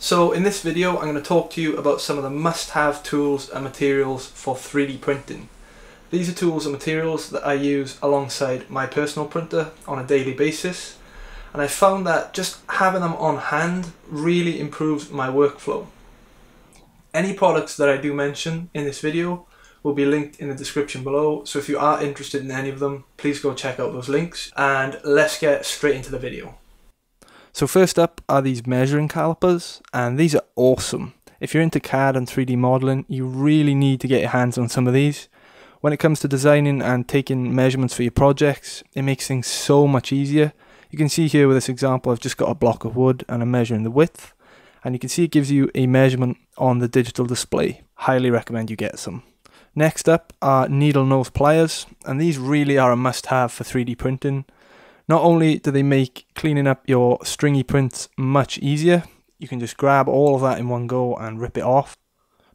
So in this video I'm going to talk to you about some of the must-have tools and materials for 3D printing. These are tools and materials that I use alongside my personal printer on a daily basis and I found that just having them on hand really improves my workflow. Any products that I do mention in this video will be linked in the description below so if you are interested in any of them please go check out those links and let's get straight into the video. So first up are these measuring calipers and these are awesome. If you're into CAD and 3D modeling you really need to get your hands on some of these. When it comes to designing and taking measurements for your projects it makes things so much easier. You can see here with this example I've just got a block of wood and I'm measuring the width and you can see it gives you a measurement on the digital display. Highly recommend you get some. Next up are needle nose pliers and these really are a must have for 3D printing. Not only do they make cleaning up your stringy prints much easier, you can just grab all of that in one go and rip it off,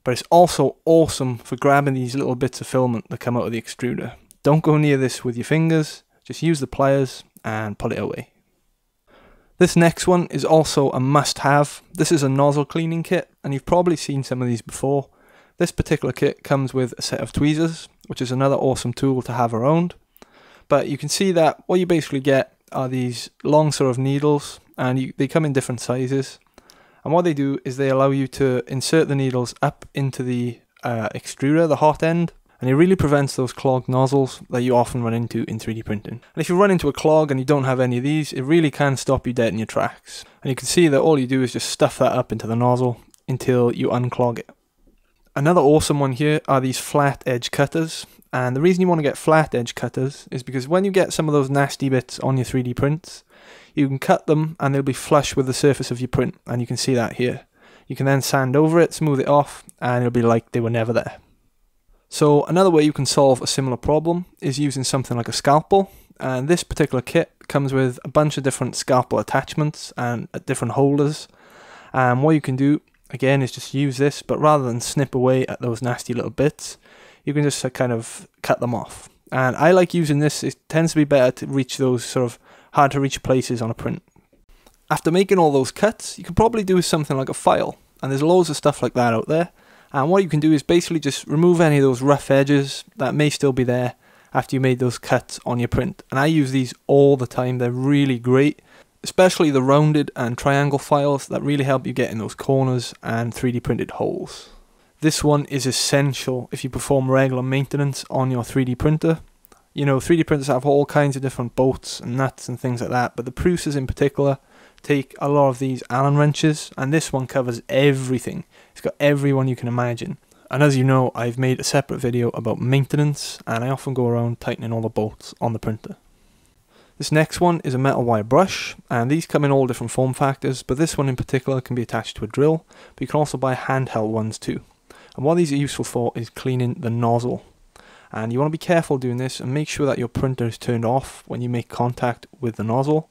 but it's also awesome for grabbing these little bits of filament that come out of the extruder. Don't go near this with your fingers, just use the pliers and pull it away. This next one is also a must have. This is a nozzle cleaning kit and you've probably seen some of these before. This particular kit comes with a set of tweezers, which is another awesome tool to have around. But you can see that what you basically get are these long sort of needles and you, they come in different sizes. And what they do is they allow you to insert the needles up into the uh, extruder, the hot end, and it really prevents those clogged nozzles that you often run into in 3D printing. And if you run into a clog and you don't have any of these, it really can stop you dead in your tracks. And you can see that all you do is just stuff that up into the nozzle until you unclog it. Another awesome one here are these flat edge cutters. And the reason you want to get flat edge cutters is because when you get some of those nasty bits on your 3D prints, you can cut them and they'll be flush with the surface of your print. And you can see that here. You can then sand over it, smooth it off, and it'll be like they were never there. So another way you can solve a similar problem is using something like a scalpel. And this particular kit comes with a bunch of different scalpel attachments and uh, different holders. And what you can do, again, is just use this, but rather than snip away at those nasty little bits, you can just uh, kind of cut them off. And I like using this, it tends to be better to reach those sort of hard to reach places on a print. After making all those cuts, you can probably do something like a file. And there's loads of stuff like that out there. And what you can do is basically just remove any of those rough edges that may still be there after you made those cuts on your print. And I use these all the time, they're really great. Especially the rounded and triangle files that really help you get in those corners and 3D printed holes. This one is essential if you perform regular maintenance on your 3D printer. You know, 3D printers have all kinds of different bolts and nuts and things like that, but the Prusa's in particular take a lot of these Allen wrenches, and this one covers everything. It's got everyone you can imagine. And as you know, I've made a separate video about maintenance, and I often go around tightening all the bolts on the printer. This next one is a metal wire brush, and these come in all different form factors, but this one in particular can be attached to a drill, but you can also buy handheld ones too. And what these are useful for is cleaning the nozzle. And you want to be careful doing this and make sure that your printer is turned off when you make contact with the nozzle.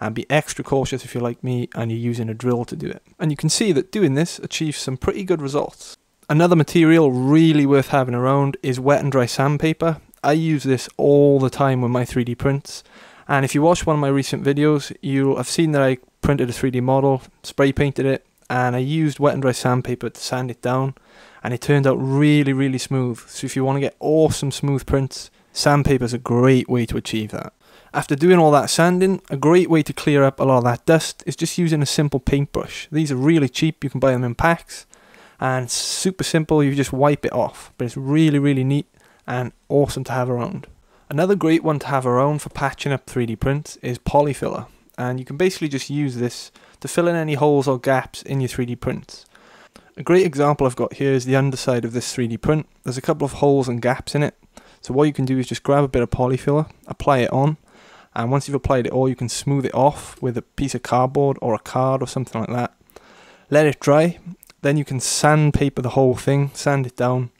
And be extra cautious if you're like me and you're using a drill to do it. And you can see that doing this achieves some pretty good results. Another material really worth having around is wet and dry sandpaper. I use this all the time with my 3D prints. And if you watch one of my recent videos, you'll have seen that I printed a 3D model, spray painted it, and I used wet and dry sandpaper to sand it down and it turned out really really smooth. So if you want to get awesome smooth prints sandpaper is a great way to achieve that. After doing all that sanding a great way to clear up a lot of that dust is just using a simple paintbrush. These are really cheap you can buy them in packs and super simple you just wipe it off. But it's really really neat and awesome to have around another great one to have around for patching up 3d prints is polyfiller and you can basically just use this to fill in any holes or gaps in your 3d prints a great example I've got here is the underside of this 3D print. There's a couple of holes and gaps in it. So what you can do is just grab a bit of polyfiller, apply it on, and once you've applied it all, you can smooth it off with a piece of cardboard or a card or something like that. Let it dry, then you can sandpaper the whole thing, sand it down,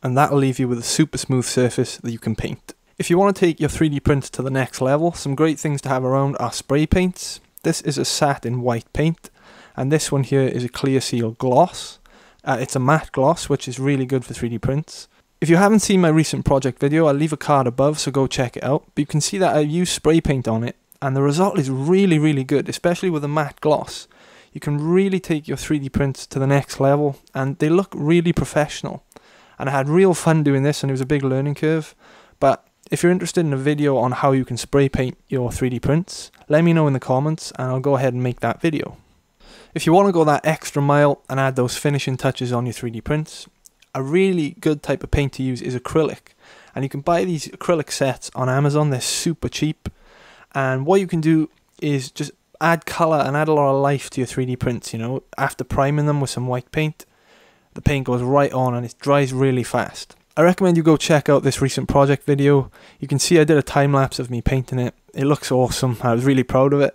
and that'll leave you with a super smooth surface that you can paint. If you want to take your 3D print to the next level, some great things to have around are spray paints. This is a satin white paint, and this one here is a clear seal gloss. Uh, it's a matte gloss, which is really good for 3D prints. If you haven't seen my recent project video, I'll leave a card above, so go check it out. But you can see that I used spray paint on it, and the result is really, really good, especially with a matte gloss. you can really take your 3D prints to the next level and they look really professional. And I had real fun doing this and it was a big learning curve. But if you're interested in a video on how you can spray paint your 3D prints, let me know in the comments and I'll go ahead and make that video. If you want to go that extra mile and add those finishing touches on your 3D prints, a really good type of paint to use is acrylic. And you can buy these acrylic sets on Amazon, they're super cheap. And what you can do is just add colour and add a lot of life to your 3D prints, you know. After priming them with some white paint, the paint goes right on and it dries really fast. I recommend you go check out this recent project video. You can see I did a time lapse of me painting it. It looks awesome. I was really proud of it.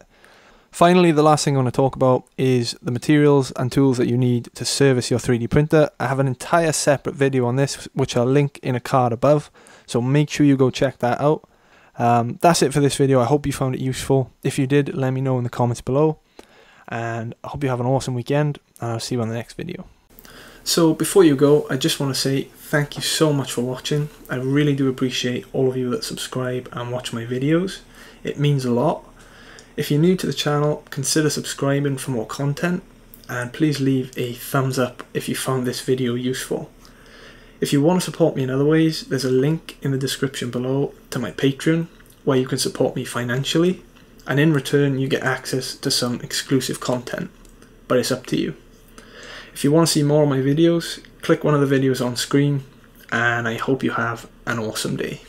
Finally, the last thing I want to talk about is the materials and tools that you need to service your 3D printer. I have an entire separate video on this, which I'll link in a card above, so make sure you go check that out. Um, that's it for this video. I hope you found it useful. If you did, let me know in the comments below. And I hope you have an awesome weekend, and I'll see you on the next video. So before you go, I just want to say thank you so much for watching. I really do appreciate all of you that subscribe and watch my videos. It means a lot. If you're new to the channel, consider subscribing for more content and please leave a thumbs up if you found this video useful. If you want to support me in other ways, there's a link in the description below to my Patreon where you can support me financially and in return you get access to some exclusive content, but it's up to you. If you want to see more of my videos, click one of the videos on screen and I hope you have an awesome day.